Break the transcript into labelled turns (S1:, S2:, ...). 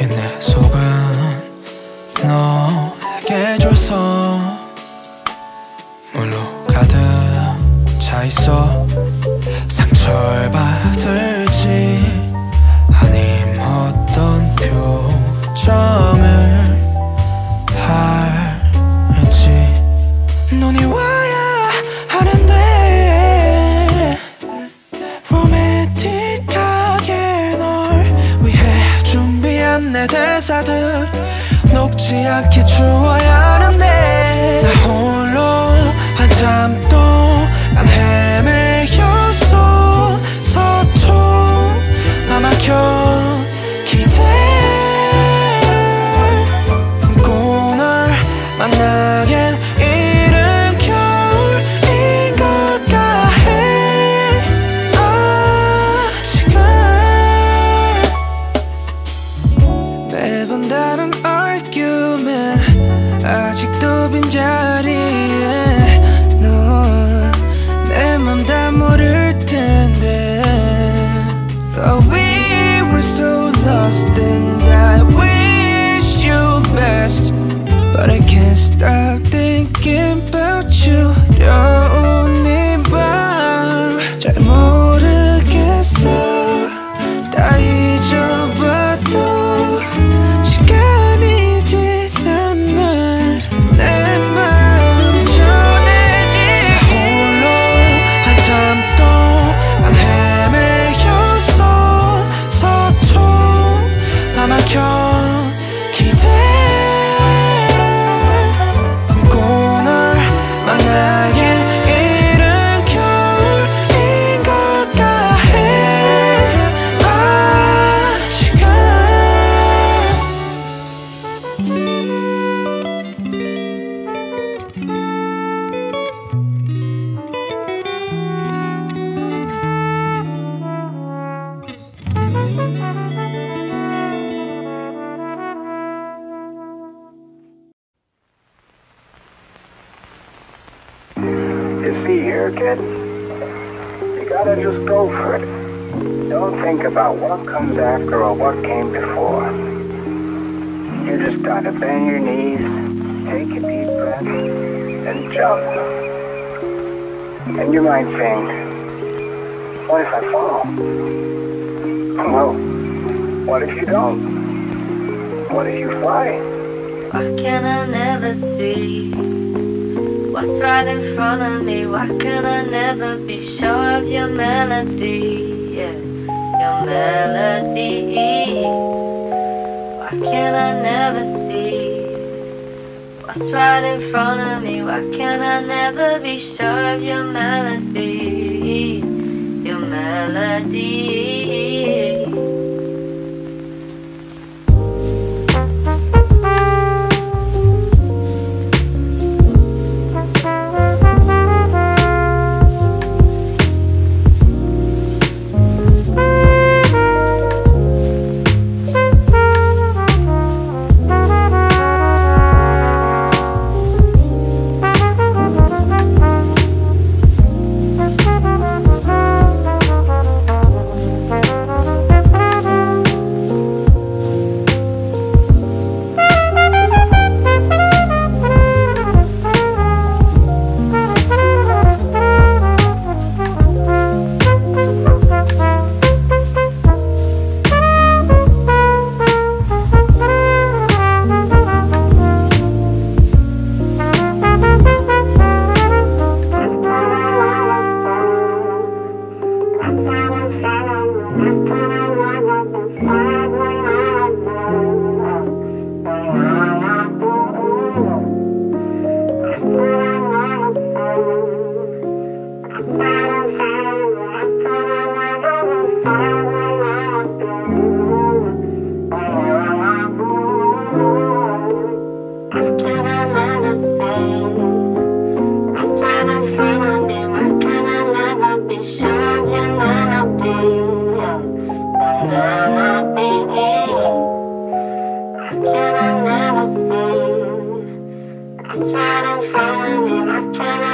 S1: 이내 속은 너에게 줘서 물로 가득 차 있어. 상처를 받 내 대사들 녹지 않게 주어야 하는데 나 홀로 한참 동안 헤매였어 아직도 빈자리에 넌내맘 다 모를 텐데 Thought we were so lost and I wish you best But I can't stop thinking about you 어려운 이밤잘 모
S2: You see here, kid, you gotta just go for it. Don't think about what comes after or what came before. You just gotta bend your knees, take a deep breath, and jump. And you might think, what if I fall? Well, what if you don't? What if you fly?
S3: Why can I never see what's right in front of me? Why can I never be sure of your melody? Yeah, your melody. Why can I never see what's right in front of me? Why can I never be sure of your melody? Your melody. I never see? In front of me. Why can't